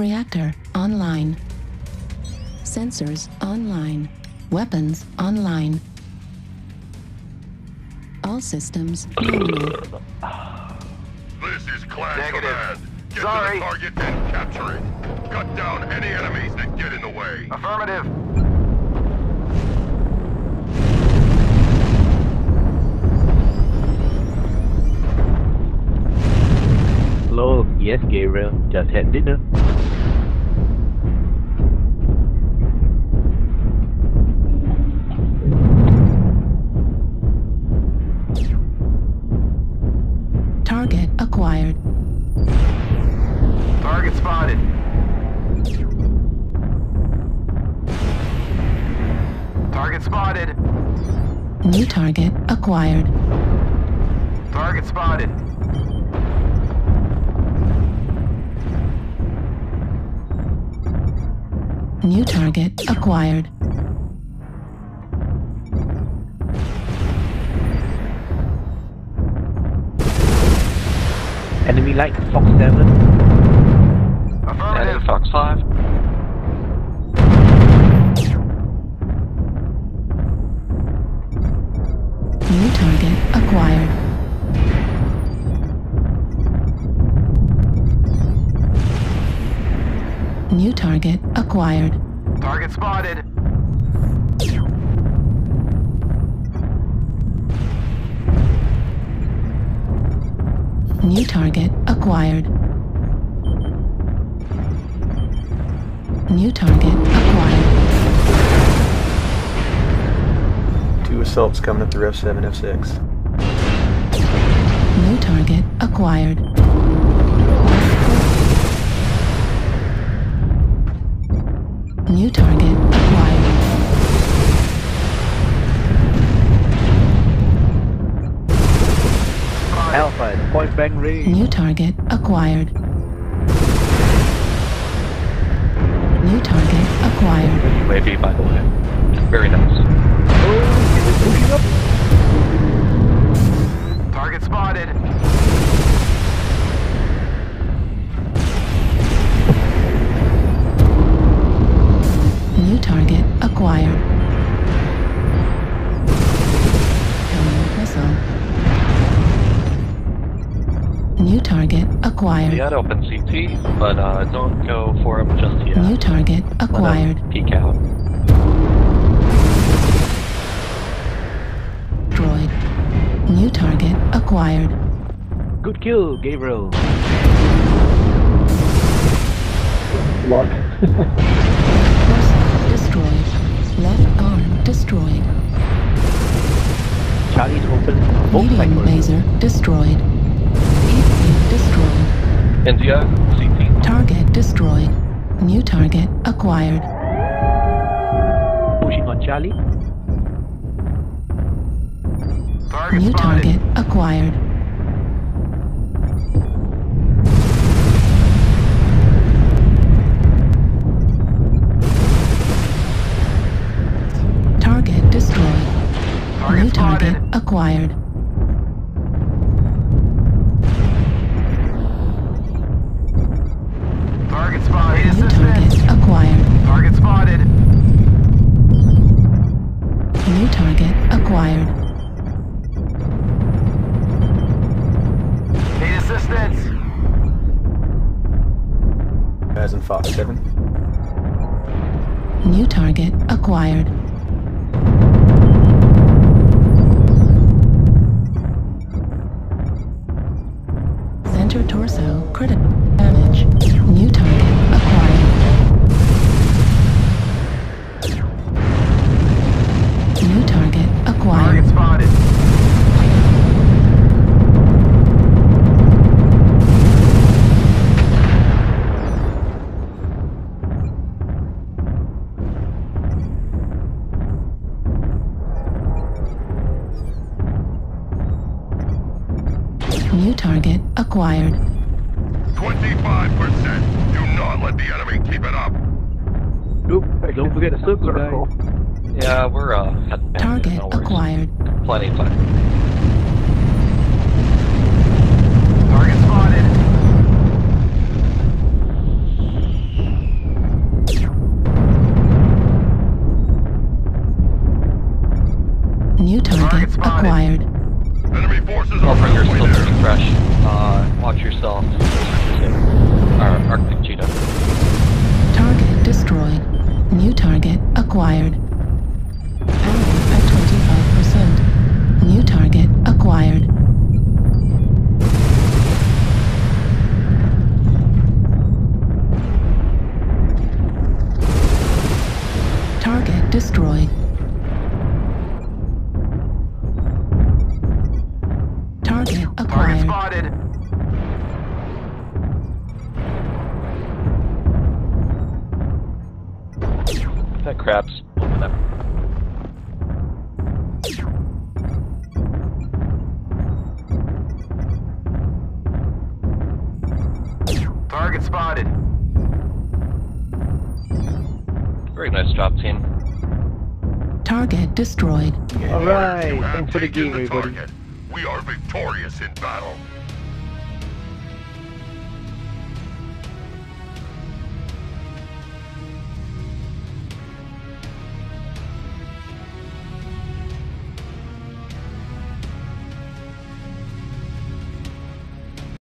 Reactor online. Sensors online. Weapons online. All systems nominal. This is Clan Negative. Command. Get Sorry. to the target and capture it. Cut down any enemies that get in the way. Affirmative. Hello, yes, Gabriel. Just had dinner. Target spotted. New target acquired. Target spotted. New target acquired. Enemy light, Fox 7. Affirmative. Fox 5. Target acquired. New target acquired. Target spotted. New target acquired. New target acquired. Two assaults coming up through F7, F6. New target acquired. New target acquired. Alpha point blank range. New target acquired. New target acquired. UAV, by the way. Very nice. Target spotted. New target acquired. Hellman missile. New target acquired. Yeah, open CT, but uh, don't go for him just yet. New target Let him acquired. Peek out. Acquired. Good kill, Gabriel. Torso destroyed. Left arm destroyed. Charlie's open. Both Medium laser destroyed. EV destroyed. India, CT. Target destroyed. New target acquired. Pushing on Charlie. Target New spotted. target acquired. Target destroyed. Target New target spotted. acquired. Target spotted. New Assistance. target acquired. Target spotted. New target acquired. Assistance. As in Fox 7. New target acquired. Center torso critical New target acquired. 25%. Do not let the enemy keep it up. Oop, don't forget the circle, guys. Yeah, we're uh. Target no acquired. Plenty of time. Target Target acquired. Target spotted. That crap's open up. Target spotted. Very nice job, team. Target destroyed. Alright, thanks for the game, everybody. We are victorious in battle.